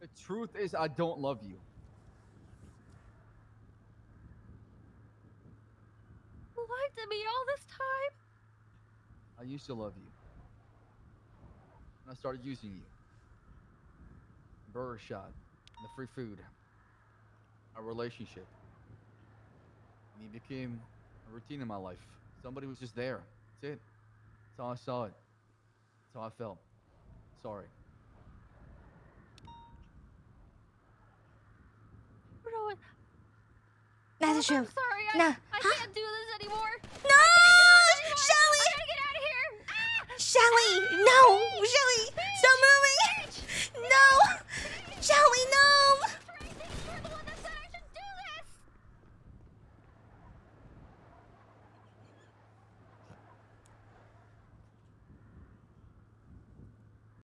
The truth is, I don't love you. You lied to me all this time. I used to love you. And I started using you. Burger shot, the free food, our relationship. And you became a routine in my life. Somebody was just there. That's it. That's how I saw it. That's how I felt. Sorry. was... That's true. I'm sorry. No. I, I huh? can't do this anymore. No! Shelly! I gotta get out of here! Ah! Shelly! Ah!